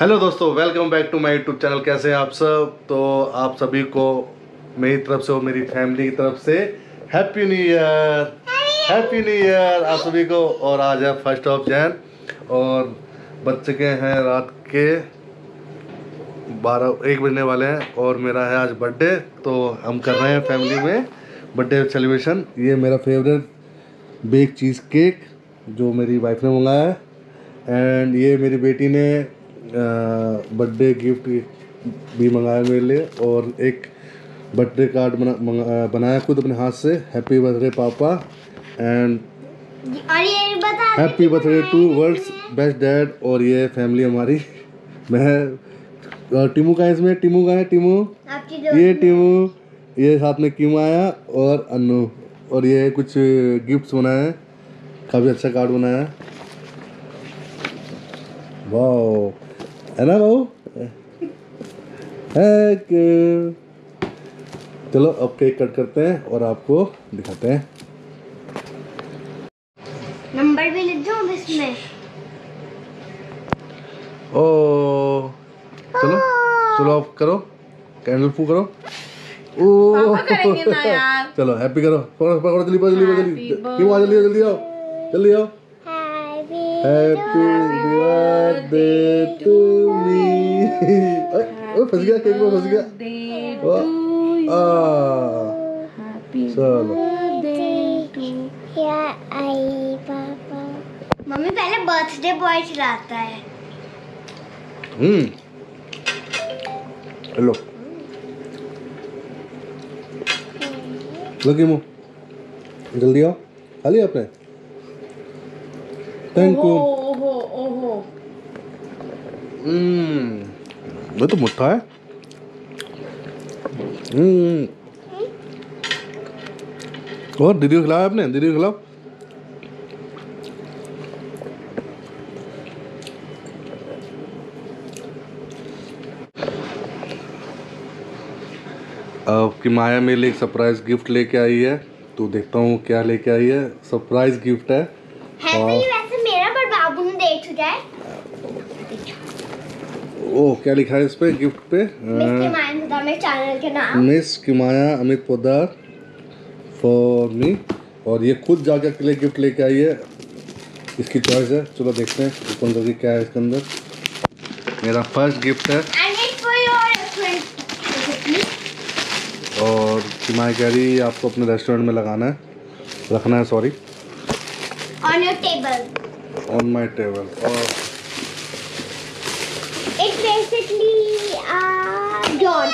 Hello दोस्तों welcome back to my YouTube channel कैसे हैं आप सब? तो आप सभी को मेरी तरफ़ से और मेरी फैमिली की तरफ़ से happy new year happy new year आप सभी को। और आज है फ़र्स्ट ऑफ़ जैन और बच चुके हैं रात के बारह, एक बजने वाले हैं और मेरा है आज बर्थडे तो हम कर रहे हैं फैमिली में बर्थडे सेलिब्रेशन ये मेरा फेवरेट बेक चीज़ केक जो मेरी वाइफ ने मंगाया है। एंड ये मेरी बेटी ने बर्थडे गिफ्ट भी मंगाया मेरे लिए और एक बर्थडे कार्ड बना बनाया खुद अपने हाथ से। हैप्पी बर्थडे पापा। And happy birthday to world's best dad और ये फैमिली हमारी। मैं टिमू का है इसमें? टीमू का है? टीमू? ये टीमू ये साथ में किम आया? और अन्नू और ये कुछ गिफ्ट्स बनाए हैं। काफ़ी अच्छा कार्ड बनाया है। वाह है ना you. चलो अब केक कट करते हैं और आपको दिखाते हैं। नंबर भी लिख दूँ इसमें। ओ चलो चलो आप करो। कैंडल फू करो। ओ। पापा करेंगे ना यार। चलो हैप्पी करो। पकड़ो पकड़ो जल्दी पकड़ो जल्दी जल्दी जल्दी आओ। जल्दी आओ। हैप्पी बर्थडे टू मी ओए फंस गया केक में फंस गया चलो मम्मी पहले बर्थडे बॉय चलाता है हम्म हेलो लगी मुँह जल्दी आओ खा लिया आपने थैंक यू ओहो ओहो हम्म ये तो मुट्ठा है हम्म और दीदी को खिलाया आपने दीदी को खिलाओ आपकी माया मेरे लिए एक सरप्राइज़ गिफ्ट लेके आई है। तो देखता हूँ क्या लेके आई है। सरप्राइज़ गिफ्ट है। पर बाबू ने देख चुका है ओ क्या लिखा है इस पे गिफ्ट पे? मिस्टर माइन बता मेरे चैनल के नाम। Miss Kimaya Amit Podar for me और ये खुद जाकर के लिए गिफ्ट लेके आई है। इसकी चॉइस है। चलो देखते हैं ओपन करके क्या है इसके अंदर। मेरा फ़र्स्ट गिफ्ट है। और किमाया कह रही आपको अपने रेस्टोरेंट में लगाना है। रखना है sorry on your table on my table और इट्स बेसिकली अ डॉट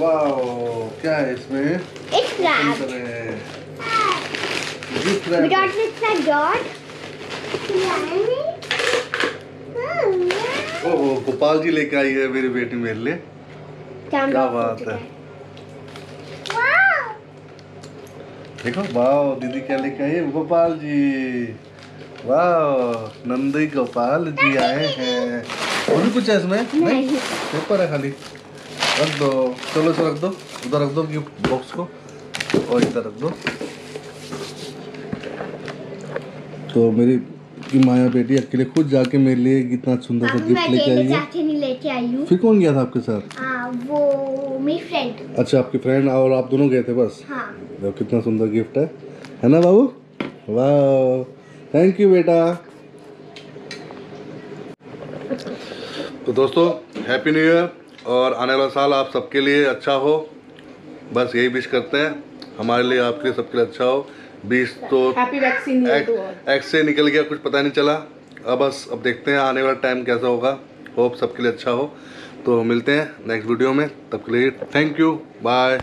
वाह क्या है इसमें? It's it's wrap gift Because it's a dot. ओहो गोपाल जी लेके आई है मेरी बेटी मेरे लिए। क्या बात है। देखो वाह दीदी क्या लेके आई है? गोपाल जी। वाह नंदी गोपाल जी आए हैं। और भी कुछ है इसमें? नहीं। पेपर है खाली। रख दो। चलो इसे रख दो। उधर रख दो गिफ्ट बॉक्स को। और इधर रख दो। तो मेरी की माया बेटी अकेले खुद जाके मेरे लिए इतना सुंदर सा गिफ्ट लेके आई है। फिर कौन गया था आपके साथ? हाँ, वो मेरी फ्रेंड अच्छा आपकी फ्रेंड और आप दोनों गए थे बस? हाँ। देखो कितना सुंदर गिफ्ट है। है ना बाबू? वाह थैंक यू बेटा। तो दोस्तों हैप्पी न्यू ईयर और आने वाला साल आप सबके लिए अच्छा हो। बस यही विश करते हैं हमारे लिए आपके लिए सबके लिए अच्छा हो। बीस तो एक्स से निकल गया कुछ पता नहीं चला। अब बस अब देखते हैं आने वाला टाइम कैसा होगा। होप सबके लिए अच्छा हो। तो मिलते हैं नेक्स्ट वीडियो में। तब के लिए थैंक यू बाय